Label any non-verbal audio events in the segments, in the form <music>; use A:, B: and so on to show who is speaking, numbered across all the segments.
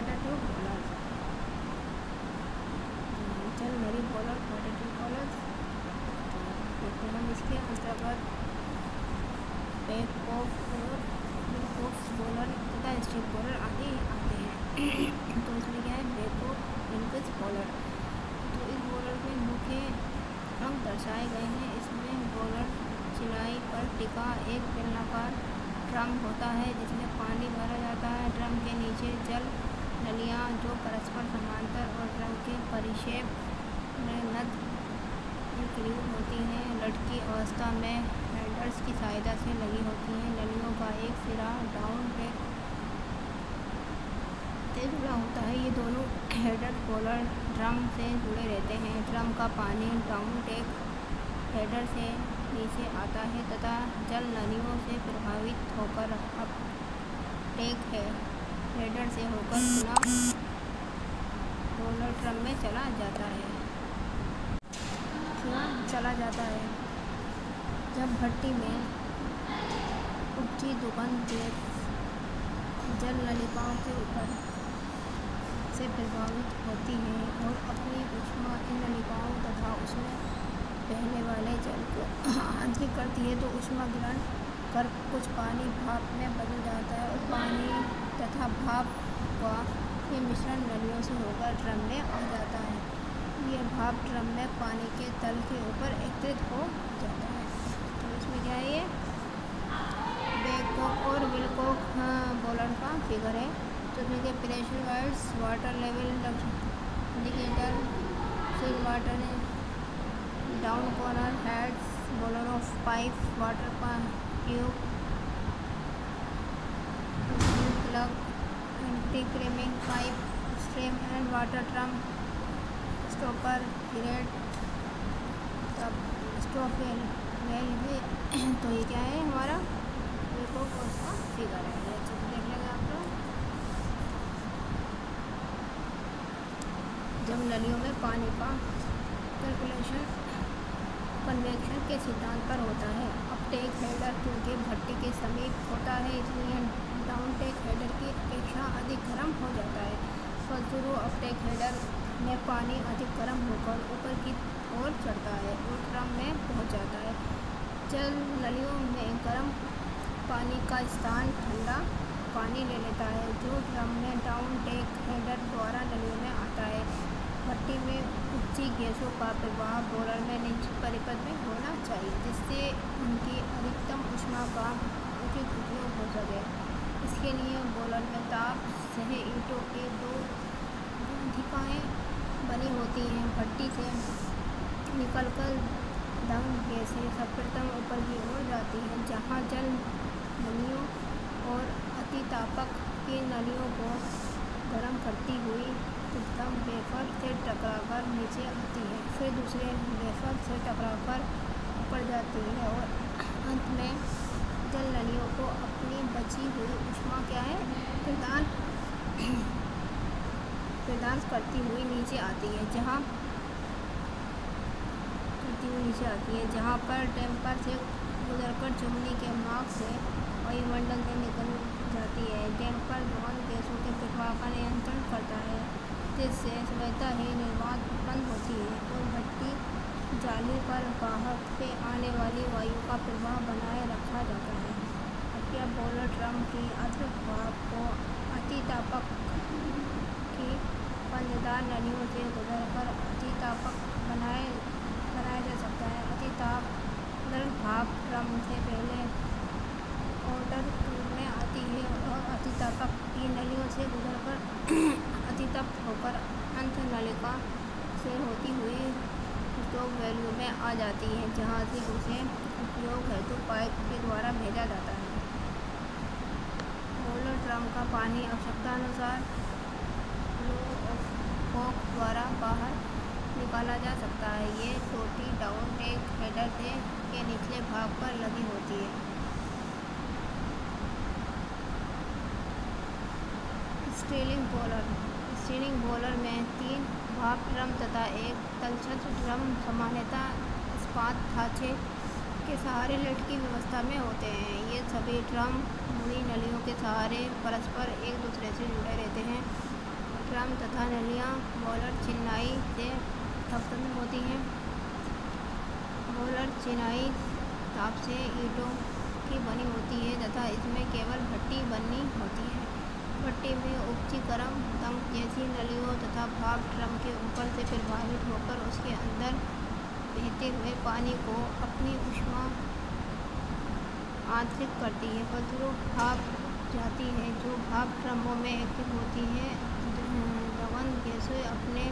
A: हम्म, potato colors. चल, मेरी collar potato collar देखते हैं इसके अंतर्गत पेट बॉलर तथा स्ट्रिप बॉलर आदि आते हैं। तो इसमें क्या है बेक बॉलर तो इस बॉलर में मुख्य रंग दर्शाए गए हैं। इसमें बॉलर चिड़ाई पर टिका एक बेलनाकार ड्रम होता है, जिसमें पानी भरा जाता है। ड्रम के नीचे जल नलियाँ जो परस्पर समांतर और ड्रम के परिक्षेप में नद इंक्लूड होती हैं। लटकी अवस्था में हैंडल्स की सहायता से लगी होती हैं। नलियों का एक सिरा डाउन टेक से जुड़ा होता है। ये दोनों हेडर पोलर ड्रम से जुड़े रहते हैं। ड्रम का पानी डाउन टेक हेडर से नीचे आता है तथा जल नलियों से प्रभावित होकर अप टेक है। हेडर से होकर पुनः रोलर ड्रम में चला जाता है। चला जाता है। जब भट्टी में उपजी दुकान जल नलिकाओं के ऊपर से प्रभावित होती है और अपनी उष्मा इन नलिकाओं तथा उसमें बहने वाले जल को आंतरिक करती है तो उष्मा ग्रहण कर कुछ पानी भाप में बदल जाता है और पानी तथा भाप का ये मिश्रण नलियों से होकर ड्रम में आ जाता है। ये भाप ड्रम में पानी के तल के ऊपर एकत्रित हो जाता है। तो इसमें क्या है ये? बेकोक और विलकोक बॉलर का फिगर है तो इसमें क्या प्रेशर वाइड्स वाटर लेवल इंडिकेटर सिल water down corner heads boiler off pipe water tube anti creaming pipe, stream and water drum, stopper, grade, तब स्टॉफेल वेल <clears throat> तो ये क्या है हमारा? देखो उसका फिगर है। देख लेंगे आप लोग। जब नलियों में पानी का सर्कुलेशन कन्वेक्शन के सिद्धांत पर होता है अपटेक हेडर क्योंकि भट्टी के समीप होता है इसलिए डाउन टेक हेडर की अपेक्षा अधिक गर्म हो जाता है फलस्वरूप अपटेक हेडर में पानी अधिक गर्म होकर ऊपर की ओर चढ़ता है और ड्रम में पहुँच जाता है। जल नलियों में गर्म पानी का स्थान ठंडा पानी ले लेता है, जो ड्रम में डाउन टेक हेडर द्वारा नलियों में आता है। भट्टी में उच्ची गैसों का प्रवाह बोलर में निश्चित परिपथ में होना चाहिए, जिससे उनकी अधिकतम उष्मा का उचित उपयोग हो सके। इसके लिए बोलर में ताप, सह ईंटों के दो ग्रंथिकाएँ बनी होती हैं, भट्टी से निकलकर दम गैसें सर्वप्रथम ऊपर की ओर जाती हैं, जहाँ जल नलियों और अतितापक की नलियों को गर्म करती हुई एकदम वेफर से टकराकर नीचे आती है, फिर दूसरे वेफर से टकराकर ऊपर जाती है और अंत में जल नलियों को अपनी बची हुई उष्मा क्या है? प्रदान प्रदान करती हुई नीचे आती है, जहाँ करती हुई नीचे आती है, जहाँ पर टेम्पर से गुजरकर चुमनी के मार्ग से वायुमंडल से निकल जाती है। टेम्पर दहन गैसों के प्रभाव का नियंत्रण करता है, जिससे स्वतः ही निर्माण उत्पन्न होती है। और तो भट्टी जाली पर बाहर से आने वाली वायु का प्रवाह बनाए रखा जाता है। अब बॉलर ड्रम की भाप को अतितापक की पंजदार नलियों से गुजरकर अतितापक बनाए, बनाया जा सकता है। अतिताप भाप ड्रम से पहले ऑर्डर में आती है और अतितापक की नलियों से गुजरकर <clears throat> अतितप्त होकर अंत नलिका से होती हुई स्टोव वैल्यू में आ जाती है, जहाँ से उसे उपयोग है तो पाइप के द्वारा भेजा जाता है। रोलर ड्रम का पानी आवश्यकता अनुसार कोक द्वारा बाहर निकाला जा सकता है। ये टोटी डाउन टेक हेडर से के निचले भाग पर लगी होती है। Stealing bowler. स्टीलिंग बॉलर में तीन भाप ड्रम तथा एक तलछत्र ड्रम सामान्यतः इस्पात ढांचे के सहारे लटकी व्यवस्था में होते हैं। ये सभी ड्रम मुड़ी नलियों के सहारे परस्पर एक दूसरे से जुड़े रहते हैं। ड्रम तथा नलियाँ बॉलर चिनाई से ढकन होती हैं। बॉलर चिनाई ताप से ईंटों की बनी होती है तथा इसमें केवल भट्टी बननी होती है। भट्टी में उपची गर्म दम जैसी नलियों तथा भाप ड्रम के ऊपर से प्रभावित होकर उसके अंदर बहते हुए पानी को अपनी उष्मा आंतरिक करती है। फलस्वरूप भाप जाती है जो भाप ड्रमों में एक्टिव होती है दवन गैसें अपने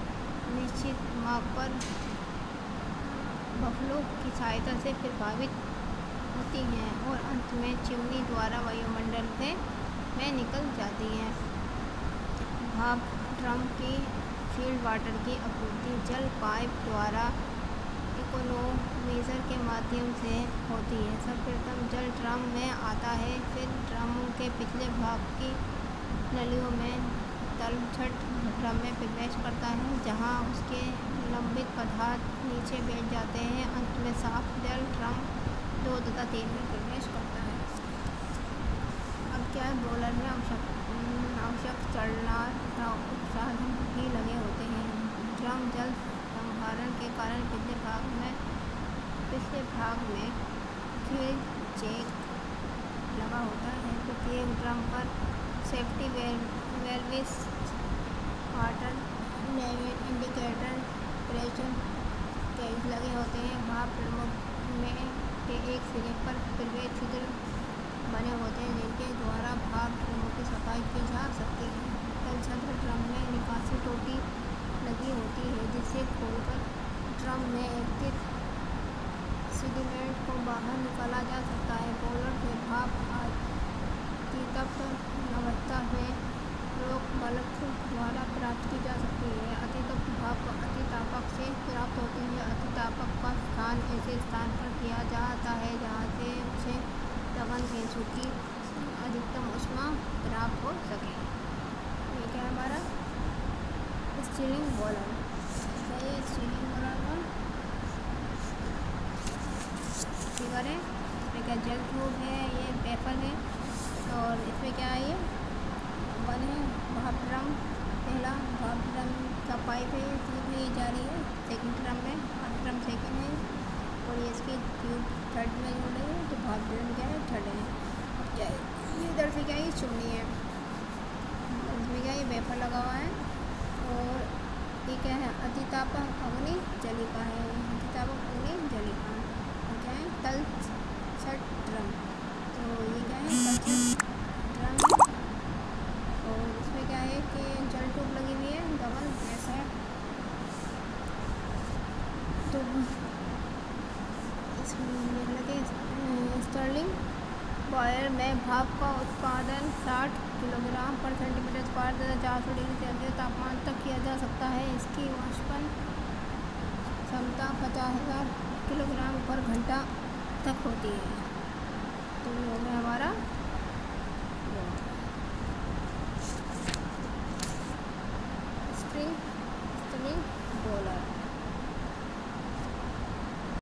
A: निश्चित माप पर बफलों की सहायता से प्रभावित होती हैं और अंत में चिमनी द्वारा वायुमंडल से में निकल जाती हैं। भाप ड्रम की फ़ील्ड वाटर की आपूर्ति जल पाइप द्वारा इकोनोमीजर के माध्यम से होती है। सर्वप्रथम जल ड्रम में आता है, फिर ड्रम के पिछले भाग की नलियों में तलछट ड्रम में प्रवेश करता है, जहाँ उसके लंबित पदार्थ नीचे बैठ जाते हैं। अंत में साफ़ जल ड्रम दो तथा तीन में प्रवेश करता है। अब क्या है? बॉलर में आवश्यक आवश्यक चढ़ना तथा उत्साधन भी लगे होते हैं। ड्रम जल संभारण के कारण पिछले भाग में, पिछले भाग में फ्यूल चेक लगा होता है प्रत्येक ड्रम पर safety valves water indicator pressure gas लगे होते हैं। भाप प्रमुख में के एक सिरे पर प्रवेश छिद्र बने होते हैं, जिनके द्वारा भाप ड्रमों की सफ़ाई की जा सकती है। तल छद्र ड्रम में निकासी टोटी लगी होती है, जिसे खोलकर ड्रम में स्थित सीडिमेंट को बाहर निकाला जा सकता है। बोलर से भाप की तप्त अवस्था में रोक बल्ब द्वारा प्राप्त की जा सकती है। अतितप्त भाप अतितापक से प्राप्त होती है। अतितापक का स्थान ऐसे स्थान पर किया जाता है जहाँ से उसे दवन गैसों की अधिकतम उष्मा प्राप्त हो सके। ये क्या है हमारा? Stirling boiler. ये स्टीलिंग बॉलर का फिगर है? इसमें क्या जल ट्यूब है? ये पेपर है? और इसमें क्या है ये वन है भाप ड्रम पहला ड्रम का पाइप है ट्यूब जा रही है। सेकंड ड्रम में हाथ ड्रम सेकंड है। और ये इसकी ट्यूब थर्ड में जुड़ रही है तो भाप ड्रम क्या है थर्ड है। ये इधर से क्या है? चुमनी है। इसमें क्या है? वेफर लगा हुआ है। और ये क्या है? अतितापक अग्नि, जलिका है। अतितापक अग्नि, जलिका। और क्या है? तल छठ ड्रम तो ये क्या है? क्या है कि जल ट्यूब लगी हुई है डबल ऐसा है। तो इसमें लगे स्टर्लिंग बॉयल में भाप का उत्पादन 60 किलोग्राम पर सेंटीमीटर स्क्वायर तथा चार सौ डिग्री सेल्सियस तापमान तक किया जा सकता है। इसकी वाष्पन क्षमता पचास हज़ार किलोग्राम पर घंटा तक होती है। तो ये हो गया हमारा